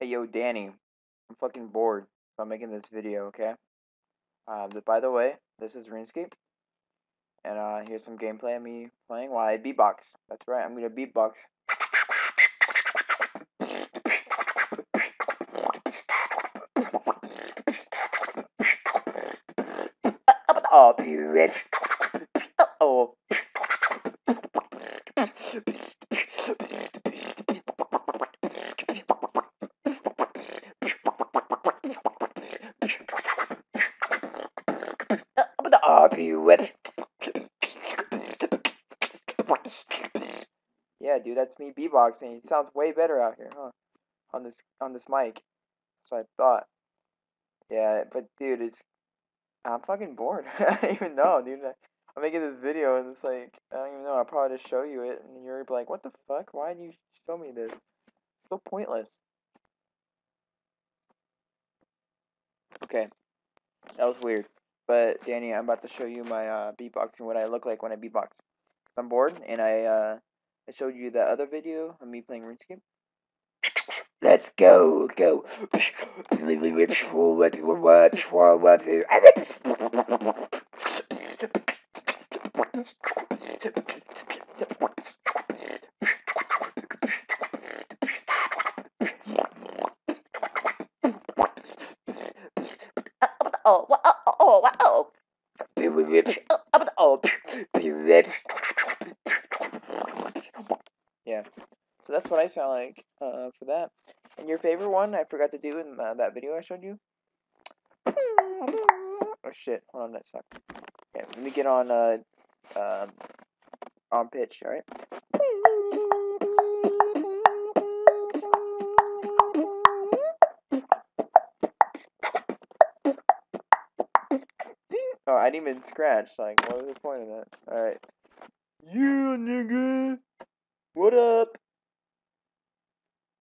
Hey, yo, Danny. I'm fucking bored, so I'm making this video, okay? Uh, but by the way, this is RuneScape. And uh, here's some gameplay of me playing while I beatbox. That's right, I'm gonna beatbox. Oh, period. Oh. Oh, period. Yeah, dude, that's me beatboxing. It sounds way better out here, huh? On this on this mic. So I thought. Yeah, but dude, it's I'm fucking bored. I don't even know, dude. I'm making this video and it's like I don't even know. I'll probably just show you it and you're like, what the fuck? Why did you show me this? so pointless. Okay, that was weird. But Danny, I'm about to show you my uh, beatboxing, what I look like when I beatbox. I'm bored and I uh, I showed you that other video of me playing RuneScape. Let's go, go. Oh, wow, oh, wow. Yeah. So that's what I sound like uh, for that. And your favorite one, I forgot to do in uh, that video I showed you. Oh shit! Hold on, that sucked. Okay, let me get on uh, um, on pitch. All Oh, I didn't even scratch. Like, what was the point of that? All right. Yeah, nigga.